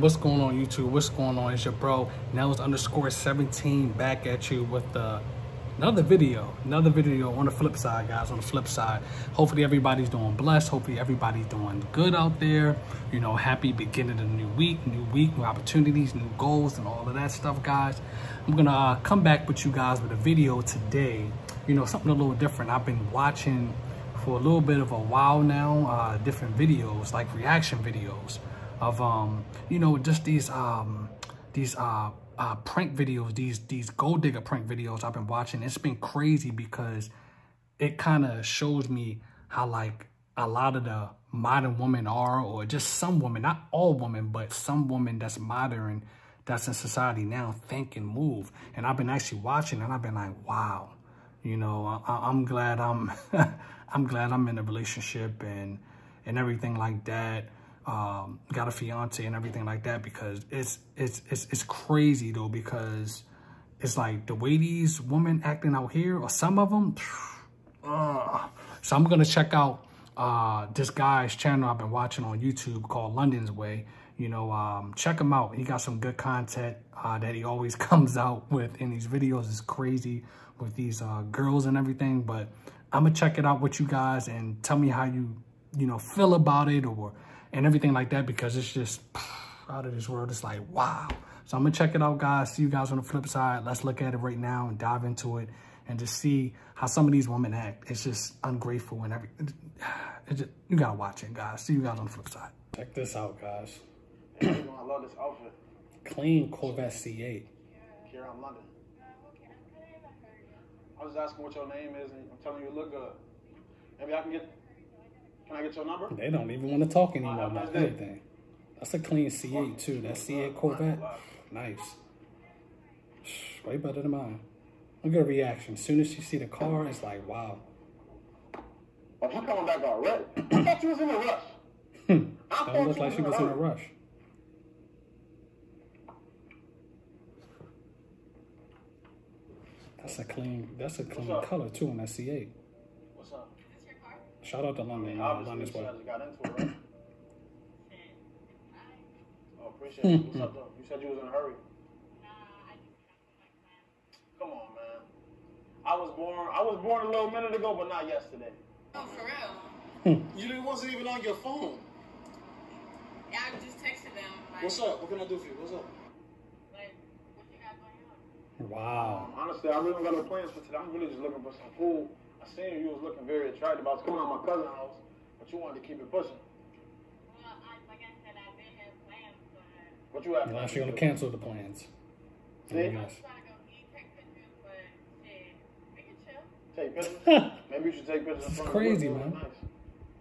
What's going on? YouTube? What's going on? It's your bro, Nellz underscore 17 back at you with uh, another video. Another video on the flip side, guys, on the flip side. Hopefully everybody's doing blessed. Hopefully everybody's doing good out there. You know, happy beginning of the new week, new week, new opportunities, new goals, and all of that stuff, guys. I'm gonna uh, come back with you guys with a video today. You know, something a little different. I've been watching for a little bit of a while now, uh, different videos, like reaction videos of um you know just these um these uh uh prank videos these these gold digger prank videos i've been watching. It's been crazy because it kind of shows me how like a lot of the modern women are or just some women not all women but some women that's modern that's in society now think and move. And i've been actually watching and i've been like wow you know I, i'm glad i'm i'm glad i'm in a relationship and and everything like that um, got a fiance and everything like that because it's, it's, it's, it's crazy though, because it's like the way these women acting out here or some of them, so I'm going to check out, uh, this guy's channel I've been watching on YouTube called Londonsway. You know, um, check him out. He got some good content, uh, that he always comes out with in these videos. It's crazy with these, uh, girls and everything, but I'm gonna check it out with you guys and tell me how you, you know, feel about it or, and everything like that because it's just out of this world. It's like, wow. So I'm going to check it out, guys. See you guys on the flip side. Let's look at it right now and dive into it and just see how some of these women act. It's just ungrateful and everything. Just, you got to watch it, guys. See you guys on the flip side. Check this out, guys. I love this outfit. Clean Corvette C8. Here I'm London. I was asking what your name is, and I'm telling you you look good. Maybe I can get can I get your number? They don't even want to talk anymore about anything. That's a clean C8 too. That C8 Corvette, nice. Way better than mine. Look at her reaction. As soon as she see the car, it's like, wow. Oh, she coming back already. I thought you was in a rush. Hmm. Don't look like she was in a rush. That's a clean. That's a clean color too on that C8. What's up? Shout out to London. I mean, Londonsway. got into it, right? oh, appreciate it. What's up, though? You said you was in a hurry. Come on, man. I was born. I was born a little minute ago, but not yesterday. Oh, for real? you wasn't even on your phone. Yeah, I just texted them. Like, What's up? What can I do for you? What's up? Like, what you got going on? Wow. Um, honestly, I really don't got no plans for today. I'm really just looking for some food I seen you was looking very attractive. I was coming out my cousin's house, but you wanted to keep it pushing. Well, I, like I said, I did have plans, but... What you have? Now she's going to cancel the plans. See? I was trying to go eat, take pictures, but shit, we. Take pictures? Maybe you should take pictures in front crazy, of man. Nice.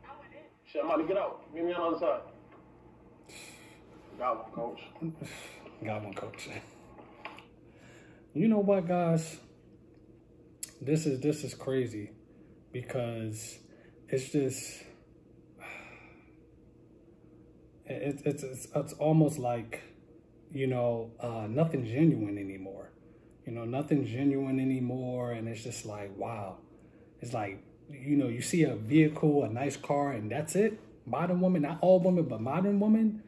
I went in. Shit, I'm about to get out. Meet me on the other side. Got one, coach. Got one, coach. You know what, guys? This is this is crazy because it's just it, it's it's it's almost like you know uh, nothing genuine anymore. You know, nothing genuine anymore, and it's just like wow. It's like you know you see a vehicle, a nice car, and that's it. Modern woman, not all women, but modern woman.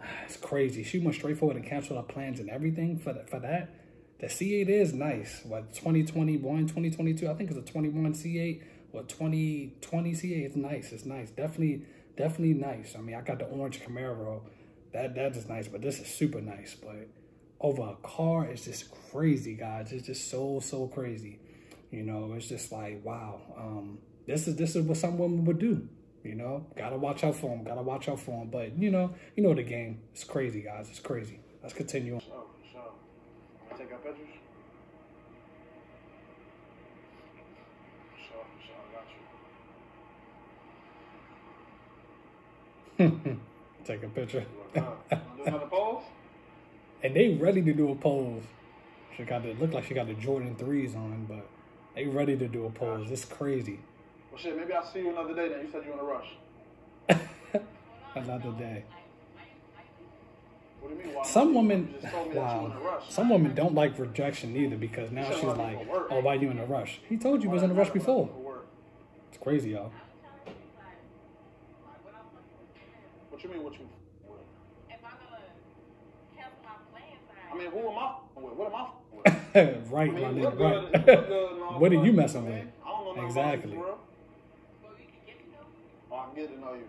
It's crazy. She went straight forward and canceled her plans and everything for the, for that the C8 is nice. What, 2021, 2022? I think it's a 21 C8. What, 2020 C8? It's nice. It's nice. Definitely, definitely nice. I mean, I got the orange Camaro. That That is nice, but this is super nice. But over a car, it's just crazy, guys. It's just so, so crazy. You know, it's just like, wow. Um, this is this is what some women would do. You know, gotta watch out for them. Gotta watch out for them. But you know, you know the game. It's crazy, guys. It's crazy. Let's continue on. Take our pictures? Sure, sure, I got you. take a picture. do another pose? And they ready to do a pose. She got to look like she got the Jordan threes on, but they ready to do a pose. It's crazy. Well, shit, maybe I'll see you another day. Then you said you're in a rush. another day. Mean, some women, wow, some women don't like rejection either because now she's like, oh, why you in a rush? He told you he was in a rush before. It's crazy, y'all. What you mean, what you? If I go I mean, who am I with? What am I f***ing with? right, I mean, you nigga, look good, right. good what are you messing with? I don't know Exactly. about you for real. But we can get to know. Oh, I can get to know you.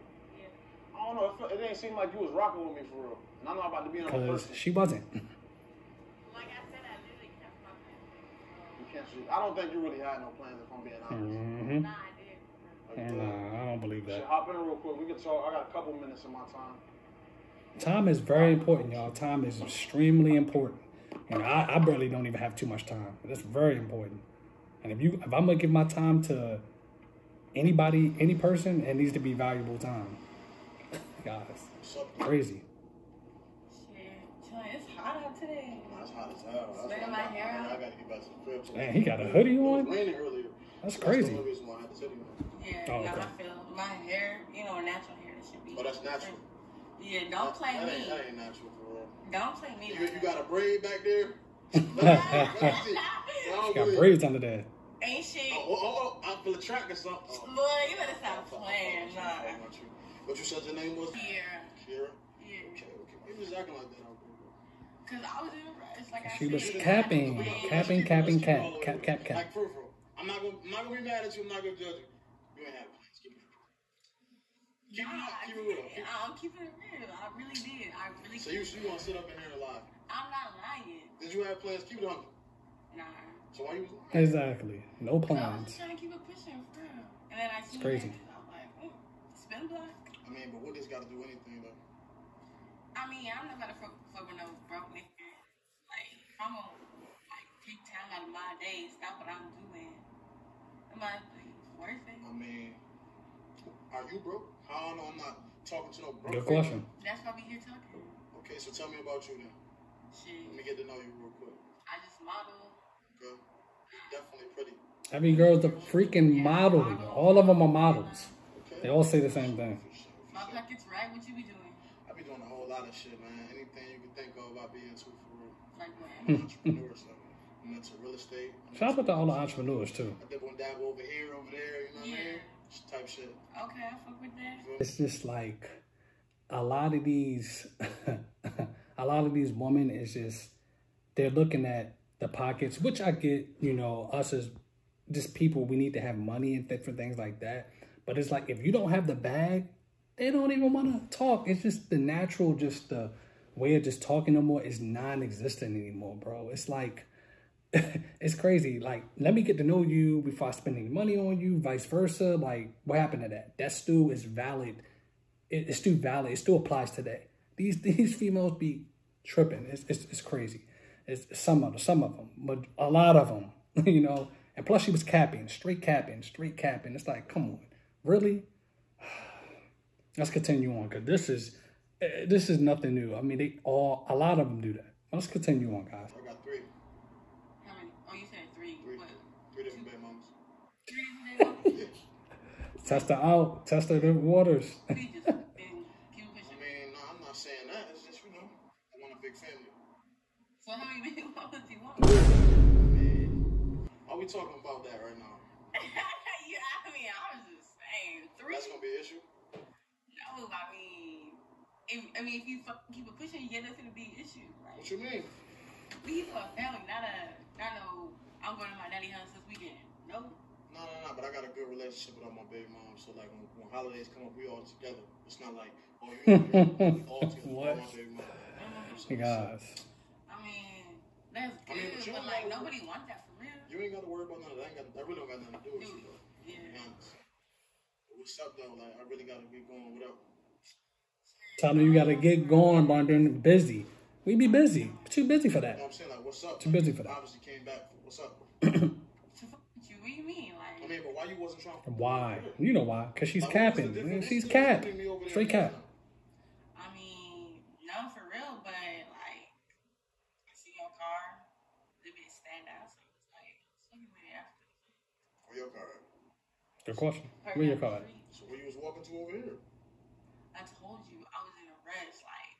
Yeah. I don't know. It, fe- it didn't seem like you was rocking with me for real. And I'm not about to be on the Because first. she wasn't. Like I said, I literally kept my plans. You can't shoot. I don't think you really had no plans if I'm being honest. hmm Nah, I did. Like, you Nah. I don't believe Shit, that. hop in real quick. We can talk. I got a couple minutes of my time. Time is very important, y'all. Time is extremely important. And I, I barely don't even have too much time. That's very important. And if you if I'm gonna give my time to anybody, any person, it needs to be valuable time. Guys, What's up? crazy. Shit, Joy, it's hot out today. That's hot as hell. That's Spinning my I'm- hair I out. gotta get back to the crib. Man, he got a hoodie on. raining earlier. That's That's crazy. the only reason why I had to tell you. Yeah, Oh, no, okay. I feel my hair, you know, natural hair that should be. Oh, that's natural. Yeah, don't play that me. Ain't, that ain't natural for real. Don't play me. You, you got a braid back there? Let me see. Let me see. I don't She got braids under there. Ain't shit. Oh, oh, oh, oh, I feel a track or something. Oh. Boy, you better stop playing. Nah. Not you. What you said your name was? Yeah, Kira? yeah. Okay, okay. You just acting like that. okay. Cause I was in a rush, like She said. was I capping, had to capping, capping, let's keep it cap, cap, cap, cap. Like, for real. I'm not gonna, I'm not gonna be mad at you. I'm not gonna judge you. You ain't have it. Keep it. Keep Nah, keep it real. I'm keeping it real. I really did. I really. So you, so you want to sit up in here and lie? I'm not lying. Did you have plans? Keep it on. Nah. So why you lying? Exactly. No plans. I was just trying to keep it pushing for real. And then I see crazy. that, I was like, mm, spin block. I mean, but what this got to do anything though? I mean, I'm not about to fuck, fuck with no broke nigga. Like, if I'm gonna like take time out of my day, stop what I'm doing. Am I like, worth it? I mean, are you broke? How I know I'm not talking to no broke. Good question. That's why we here talking. Okay, so tell me about you then. Shit, Let me get to know you real quick. I just model. Okay, definitely pretty. Every girl's a freaking model. All of them are models. Okay. They all say the same thing. For sure, for My sure. pockets right. What you be doing? I be doing a whole lot of shit, man. Anything you can think of, I be into for real. Like I'm what? an entrepreneur, so I'm into real estate. I'm Shout out to all the entrepreneurs too. I did one dab over here, over there. You know what I mean? Just type shit. Okay, I fuck with that. It's just like a lot of these, a lot of these women is just they're looking at the pockets, which I get. You know, us as just people, we need to have money and different things like that. But it's like if you don't have the bag, they don't even want to talk. It's just the natural, just the way of just talking no more is non-existent anymore, bro. It's like it's crazy. Like, let me get to know you before I spend any money on you, vice versa. Like, what happened to that? That still is valid. It, it's still valid. It still applies today. These these females be tripping. It's it's, it's crazy. It's some of them, some of them, but a lot of them, you know. And plus, she was capping, straight capping, straight capping. It's like, come on, really? Let's continue on because this is eh, this is nothing new. I mean, they all a lot of them do that. Let's continue on, guys. I got three, How many? Oh, you said three. three, What? three different bed moms. Three different days? Test her out. Test her the waters. We just been keep I pushing. mean, no, I'm not saying that. It's just you know, I want a big family. So how many baby mamas do you want? Man, are we talking about that right now? yeah, I mean, I was just saying three. That's gonna be an issue. No, I mean, if, I mean, if you fucking keep it pushing, yeah, that's gonna be an issue, right? What you mean? We for a family, not a, not no. I'm going to my daddy house this weekend. No. No, no, no. But I got a good relationship with all my baby moms. So like when, when holidays come up, we all together. It's not like oh you're we all together. with All my baby moms. Mm-hmm. Guys. I mean, that's I mean, but good, but like know- nobody wants that for real. You ain't got to worry about none of that. Ain't got, that really don't got nothing to do with you, though. To be Yeah. honest. But what's up though? Like I really gotta get going without. Tell me you gotta get going, Brandon. Busy. We be busy. Too busy for You know that. what I'm saying? Like what's up? Too busy for that. Obviously came back. What's up? To fuck with you, what do you mean? I mean, but why you wasn't trying? to- Why? You know why? Cause she's Like, what was the capping. difference? She's What's cap. difference between me over there Straight cap. I mean, no, for real, but like, I see your car, a bit stand out, so it's like, fuck you with after. Where your car? at? Good question. Where your car? at? So where you was walking to over here? I told you I was in a rush, like,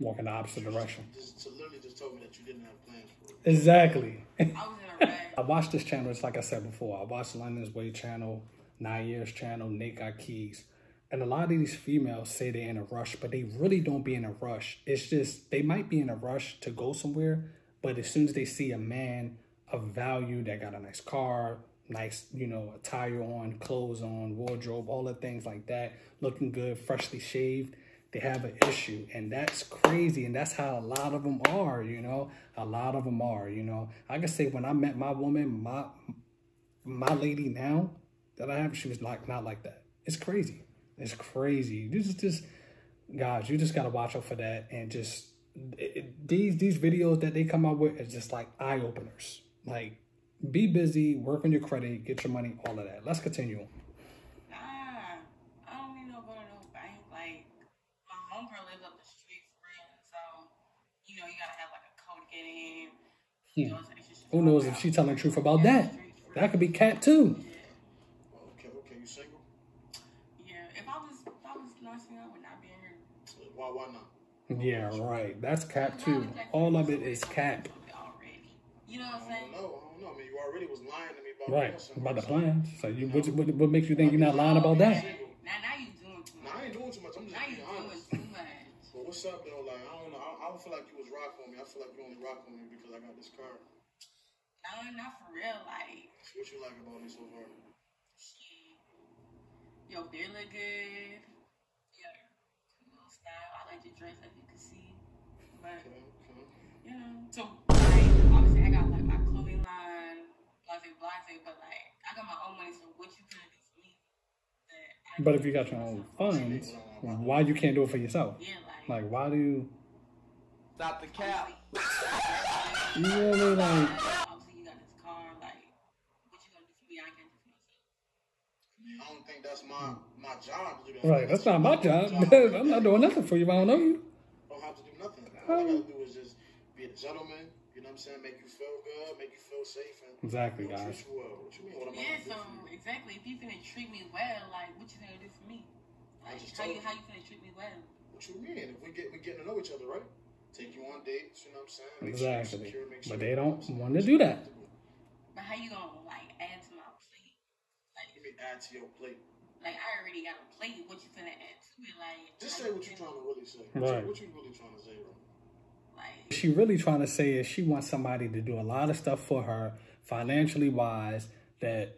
Walking the opposite direction. Just to literally just told me that you didn't have plans for it. Exactly. I was in a rush. I watched this channel. It's like I said before. I watched Londonsway channel, Nine Years channel, Nate Got Keys. and a lot of these females say they're in a rush, but they really don't be in a rush. It's just they might be in a rush to go somewhere, but as soon as they see a man of value that got a nice car, nice, you know, attire on, clothes on, wardrobe, all the things like that, looking good, freshly shaved, they have an issue. And that's crazy. And that's how a lot of them are, you know, a lot of them are, you know. I can say when I met my woman, my my lady now that I have, she was like not like that. It's crazy. It's crazy. This is just guys, you just gotta watch out for that and just it- these these videos that they come out with is just like eye openers. Like be busy, work on your credit, get your money, all of that. Let's continue. Nah, I don't need no go to no bank. Like my homegirl lives up the street for real, so you know you gotta have like a code to get in. You know, it's extra Who knows if she's telling the truth about that? That could be cat too. Okay, okay, you single? Yeah, if I was if I was not single, I would not be in here. Why, why not? Yeah, right. That's cap too. All of it is cap. You know what I'm I saying? don't know. I don't know. I mean, you already was lying to me about Right. About the plans. So you what, what, what makes you think you're not lying about that? Now, now you doing too Nah, much. I ain't doing too much. I'm just what's up though? Like, I don't know. I, I don't feel like you was rock for me. I feel like you only rock for me because I got this car. No, not for real. Like, What you like about me so far? shit. Your beard look good. Yeah, cool style. I like your dress, as you can see. But Okay, okay. you know, so like obviously I got like my clothing line, blase blase. But like I got my own money, so what you gonna do for me? That I But if you got your own funds, why you can't do it for yourself? yeah, like, Like why do you Stop the cap. you really like obviously you got this car. Like, what you gonna do for me? I can't do for myself. I don't think that's my my job to do that. Right, that's not my job. I'm not doing nothing for you I don't know you. don't have to do nothing. All I gotta do is just be a gentleman. You know what I'm saying? Make you feel good, make you feel safe, and Exactly, you know, guys. treat you well. What you mean? What am Yeah, gonna do so exactly. If you finna treat me well, like, what you gonna do for me? Like, just how told you you. how you finna treat me well? What you mean? If we get we getting to know each other, right? Take you on dates. You know what I'm saying? Make sure Exactly. secure, make sure But they don't want to do that. But how you gonna like add to my plate? Like, Let me add to your plate. like I already got a plate. What you finna add to it? Like, Just say what you're trying to really say. Right. What you really trying to say, bro? Like, She really trying to say is she wants somebody to do a lot of stuff for her, financially wise, that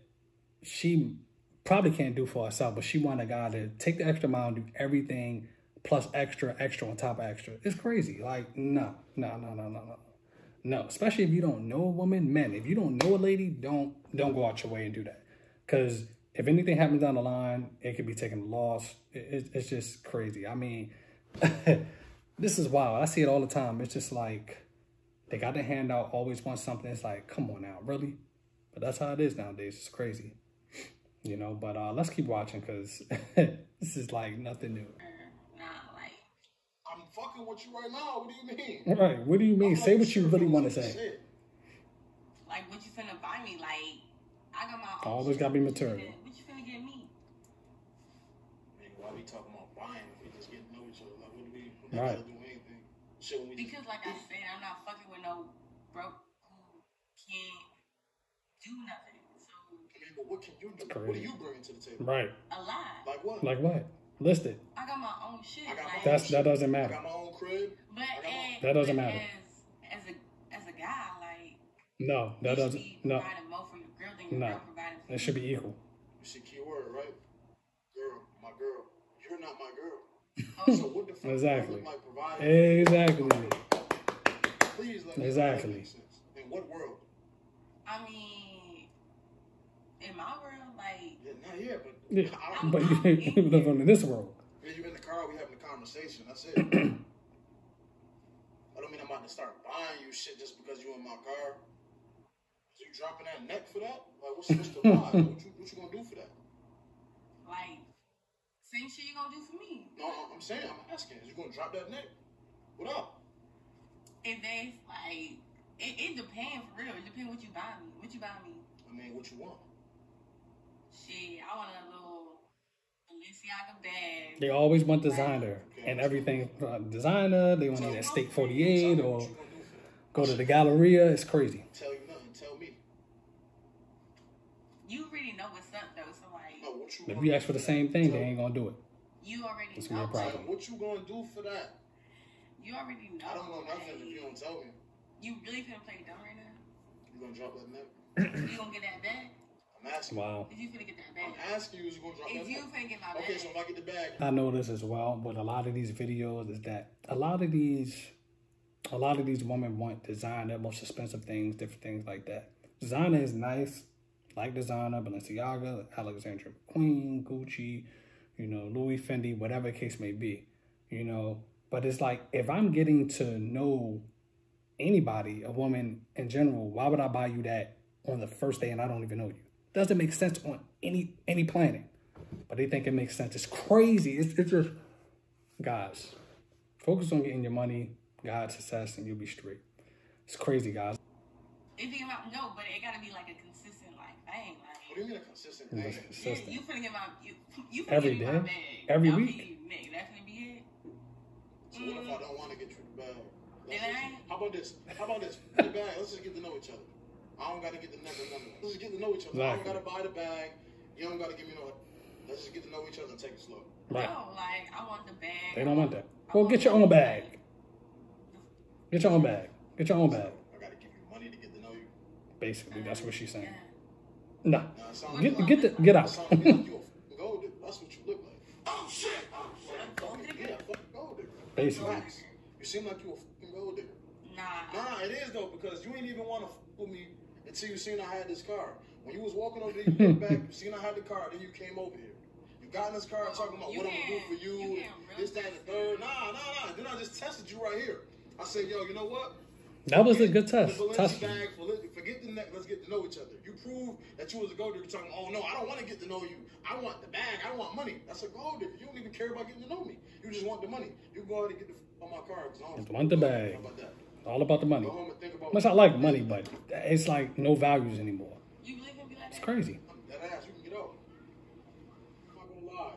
she probably can't do for herself, but she want a guy to take the extra mile and do everything plus extra, extra on top of extra. It's crazy. Like, no, no, no, no, no, no. No, especially if you don't know a woman, men. If you don't know a lady, don't don't go out your way and do that. Because if anything happens down the line, it could be taken loss. It, it, it's just crazy. I mean, this is wild. I see it all the time. It's just like they got their hand out, always want something. It's like, come on now, really? But that's how it is nowadays. It's crazy, you know. But uh, let's keep watching because this is like nothing new. Nah, like, I'm fucking with you right now. What do you mean? All right, what do you mean? Say what you really want to say. said. like what you finna buy me? Like, I got my own. Always gotta be material. What you finna get me? Man, why we talking about buying if we just get to know each other? Like, what do we? We Right. do anything. Shit, when we just- Because, like I said, I'm not fucking with no broke who can't do nothing. So I mean, but what can you do? What Crazy. are you bringing to the table? Right? a lot. Like what? Like what? List it. I got my own shit. I got my like, That's that doesn't I matter. got my own crib. But my- as, That doesn't but matter. As, as a as a guy, like No, that you doesn't. be No, more for your girl than No. girl it should be equal. You see, key word, right? Girl, my girl. You're not my girl. you. So what the fuck Exactly. do I like? Exactly. Please let Exactly. Make sense. In what world? I mean, in my world, like Yeah, not here, but Yeah, I don't, but you live in this world. When you in the car, we having a conversation. That's it. I don't mean I'm about to start buying you shit just because you in my car. You dropping that neck for that? Like, what's, what's the vibe? what, you, what you gonna do for that? like same shit you gonna do for me. No, I'm saying, I'm asking. Is you gonna drop that neck? What up? If there's like it, it depends for real. It depends what you buy me. What you buy me? I mean, what you want? Shit, I want a little Balenciaga bag. They always want designer and everything. uh, Designer. They want to get State 48 or what you gonna do for that. go to the Galleria. It's crazy. Tell you nothing. Tell me. You already know what's up though, so like No, what you If you ask for the same thing, they ain't gonna do it. You already It's gonna know. problem. Like, what you gonna do for that? You already know. I don't know nothing if like, you don't tell me. You really finna play dumb right now? You gonna drop that neck? You gonna get that bag? I'm asking. Wow. If you finna get that bag. I'm asking you, is you gonna drop If that you neck? finna get my bag, Okay, so if I get the bag, I know this as well, but a lot of these videos is that a lot of these, a lot of these women want designer, most expensive things, different things like that. Designer is nice, like designer, Balenciaga, Alexandra McQueen, Gucci, you know, Louis Fendi, whatever the case may be, you know. But it's like if I'm getting to know anybody, a woman in general, why would I buy you that on the first day and I don't even know you? Doesn't make sense on any any planet. But they think it makes sense. It's crazy. It's, it's just guys. Focus on getting your money, God success, and you'll be straight. It's crazy, guys. if you about no, but it gotta be like a consistent like thing. what Like do you mean a consistent It's thing? consistent. you finna get my you you finna Every get me day? my bag. Every That'll week? Be, Nick, that's gonna be it. So what if I mm. don't want to get you uh, the bag? Let's Then just- I- how about this? How about this? The bag. Let's just get to know each other. I don't gotta get the neck or nothing. Let's just get to know each other. I don't gotta buy the bag. You don't gotta give me no. Let's just get to know each other and take it slow. Right. No, like I want the bag. They don't want that. I Well, want get your own bag. Get your own bag. Get your own bag. I gotta give you money to get to know you. Basically, that's what she's saying. Yeah. Nah. Nah, Get like, get the get out. sounds like you a fucking gold digger. That's what you look like. Oh shit! Oh, gold digger? Yeah, fucking gold digger. Basically. Facts. You seem like you a fucking gold digger. Nah. Nah, it is though because you ain't even want to f with me until you seen I had this car. When you was walking over there, you looked back, you seen I had the car, then you came over here. You got in this car talking about You what I'm gonna do for you, you can't really this, that, and the third. Nah, nah, nah. Then I just tested you right here. I said, yo, you know what? That was a good test. The Balenci Test. bag, forget forget the neck. Let's get to know each other. You prove that you was a gold digger. Talking, oh no, I don't want to get to know you. I want the bag. I want money. That's a gold digger. You don't even care about getting to know me. You just want the money. You go ahead and get the f- on my car. 'cause I don't Want the bag. How about that? All about the money. Go home and think about. Much I like money, but it's like no values anymore. You believe in be It's that? crazy. That ass, you can get out. I'm not gonna lie.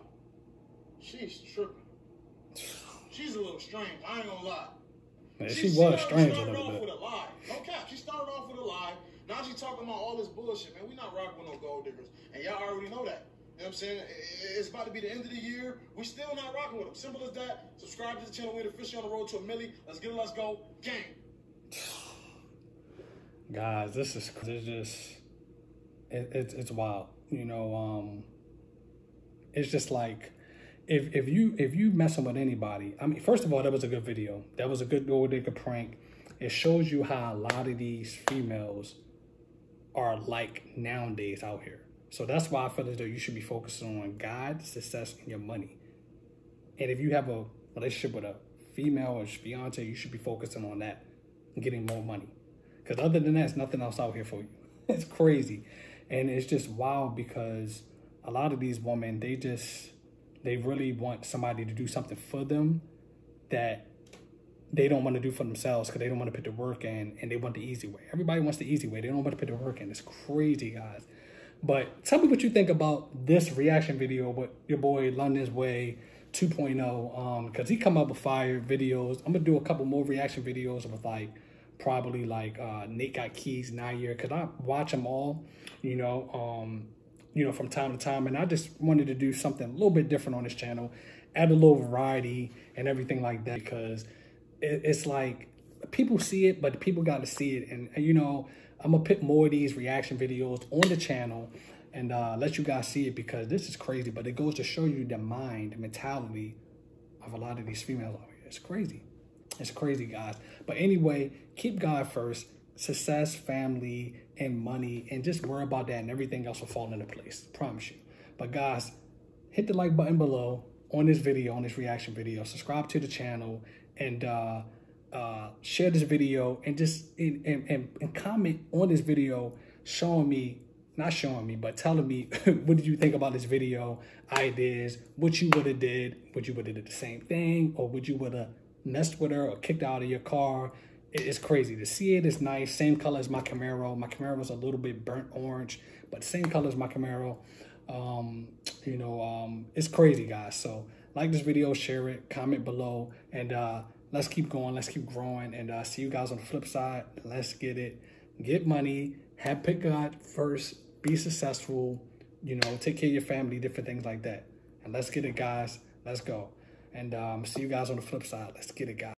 She's tripping. She's a little strange. I ain't gonna lie. Man, She- she she was already strange a started little off bit. with a lie. No cap. She started off with a lie. Now she talking about all this bullshit, man. We not rocking with no gold diggers, and y'all already know that. You know what I'm saying? It's about to be the end of the year. We still not rocking with them. Simple as that. Subscribe to the channel. We're officially on the road to a milli. Let's get it. Let's go. Gang. guys this is it's just it, it's it's wild you know um it's just like if if you if you messing with anybody i mean first of all that was a good video that was a good gold digger prank it shows you how a lot of these females are like nowadays out here so that's why i feel as though you should be focusing on god success and your money and if you have a relationship with a female or fiance you should be focusing on that and getting more money because other than that, there's nothing else out here for you. It's crazy. And it's just wild because a lot of these women, they just, they really want somebody to do something for them that they don't want to do for themselves because they don't want to put the work in and they want the easy way. Everybody wants the easy way. They don't want to put the work in. It's crazy, guys. But tell me what you think about this reaction video with your boy Londonsway 2.0. Um, because he come up with fire videos. I'm gonna do a couple more reaction videos with like probably like uh Nate Got Keys Nair because I watch them all, you know, um, you know, from time to time. And I just wanted to do something a little bit different on this channel, add a little variety and everything like that because it, it's like people see it, but people got to see it. And, and, you know, I'm gonna put more of these reaction videos on the channel and uh, let you guys see it because this is crazy. But it goes to show you the mind, mentality of a lot of these females out here. It's crazy. It's crazy, guys. But anyway, keep God first. Success, family, and money, and just worry about that, and everything else will fall into place. Promise you. But guys, hit the like button below on this video, on this reaction video. Subscribe to the channel and uh, uh, share this video and just and, and, and, comment on this video showing me, not showing me, but telling me what did you think about this video, ideas, what you would have did, would you would have did the same thing, or would you would have messed with her or kicked out of your car. It's crazy. to see it. it is nice. Same color as my Camaro. My Camaro Camaro's a little bit burnt orange, but same color as my Camaro. Um, you know, um, it's crazy, guys. So like this video, share it, comment below, and uh, let's keep going. Let's keep growing, and uh, see you guys on the flip side. Let's get it. Get money. Have pick God first. Be successful. You know, take care of your family, different things like that. And let's get it, guys. Let's go. And um, see you guys on the flip side. Let's get it, guys.